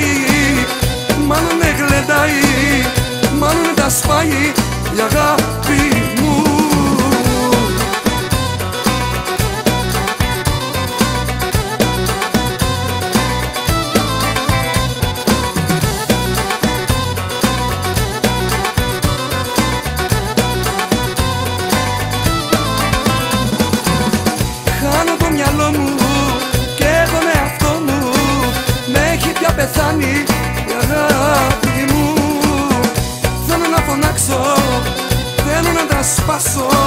ξενυχτάει, μάλλον με γλεντάει Μάλλον με τα σπάει η αγάπη μου. Χάνω το μυαλό μου πεθάνει η αγάπη μου. Θέλω να φωνάξω, θέλω να τα σπάσω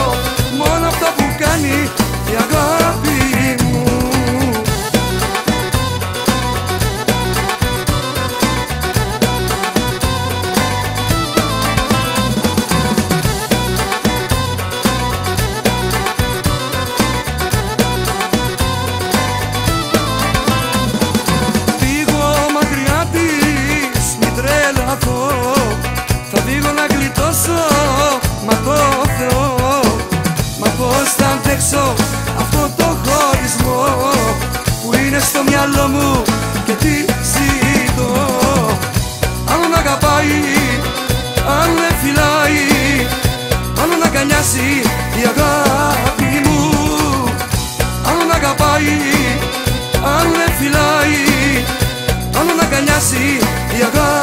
αγκαλιάζει η αγάπη μου. Άλλον αγαπάει, άλλον δεν φυλάει Άλλον αγκαλιάζει η αγάπη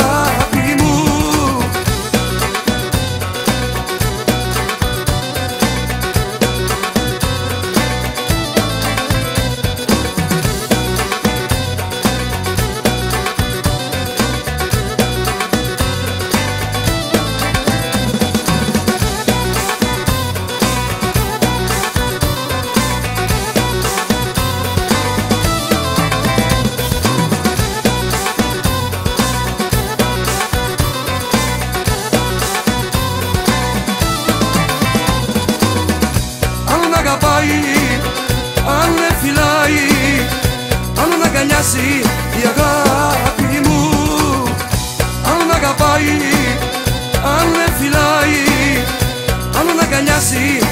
Άλλον αγκαλιάζει η αγάπη μου. Άλλον αγαπάει, άλλον δεν φυλάει Άλλον αγκαλιάζει η αγάπη